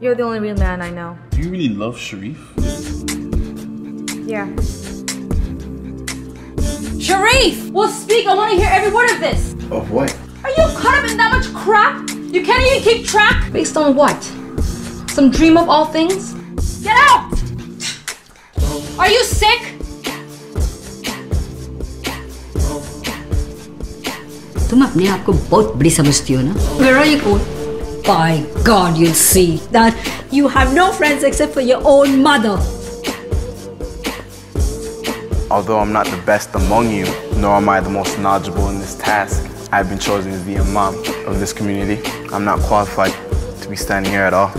You're the only real man I know. Do you really love Sharif? Yeah. Sharif! Well, speak. I want to hear every word of this. Of what? Are you caught up in that much crap? You can't even keep track? Based on what? Some dream of all things? Get out! Are you sick? तुम अपने आप को बहुत बड़ी समझती हो ना Where are you going? By God, you'll see that you have no friends except for your own mother. Although I'm not the best among you, nor am I the most knowledgeable in this task, I've been chosen to be a imam of this community. I'm not qualified to be standing here at all.